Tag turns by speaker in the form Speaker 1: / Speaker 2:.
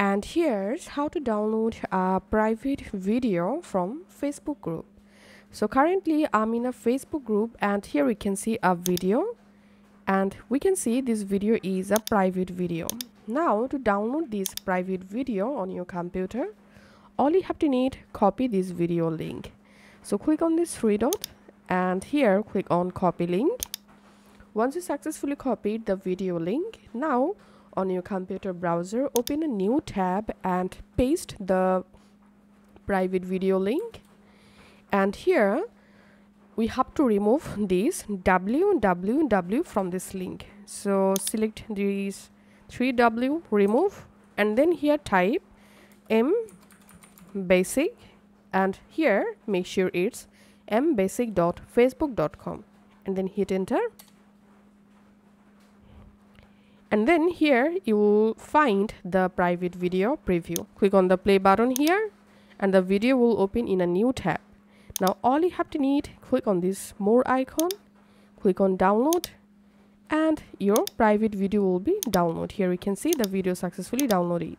Speaker 1: and here's how to download a private video from Facebook group. So currently I'm in a Facebook group and here we can see a video. And we can see this video is a private video. Now to download this private video on your computer all you have to need copy this video link. So click on this three dot and here click on copy link. Once you successfully copied the video link now on your computer browser open a new tab and paste the private video link. And here we have to remove this www from this link. So select these 3w remove and then here type m basic and here make sure it's mbasic.facebook.com and then hit enter and then here you will find the private video preview. Click on the play button here and the video will open in a new tab. Now all you have to need click on this more icon click on download and your private video will be downloaded here you can see the video successfully downloaded